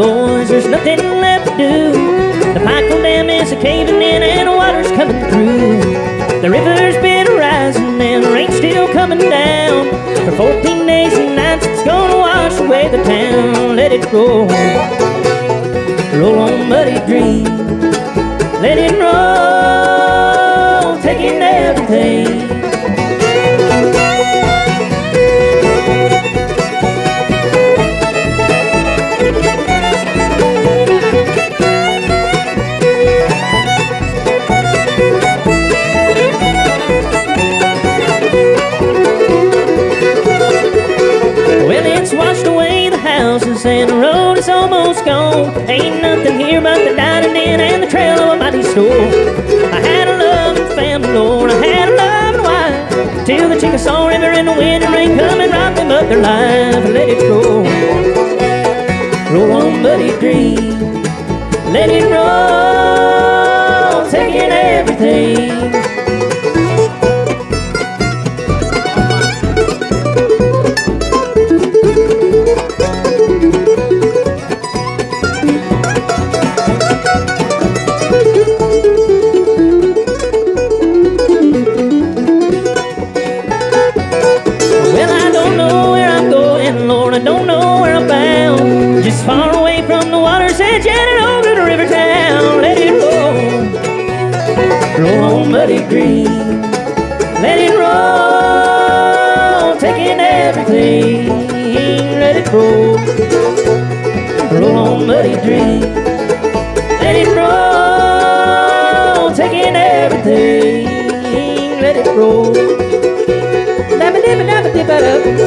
boys. There's nothing left to do. The Pikeville Dam is a caving in down. For 14 days and nights, it's gonna wash away the town. Let it roll. Roll on, muddy dream. Let it roll, taking everything. And the road is almost gone. Ain't nothing here but the dining in and the trail of a mighty store. I had a loving family, Lord, I had a loving wife. Till the Chickasaw River and the wind and rain come and robbed them of their life. Let it roll, roll on, buddy, dream. Let it roll, taking everything. I'm Lord, I don't know where I'm bound. Just far away from the water's edge and over to river town. Let it roll, roll on, muddy green. Let it roll, taking everything. Let it roll, roll on, muddy dream. Let it roll, taking everything. Let it roll. Dabba dabba dabba dabba.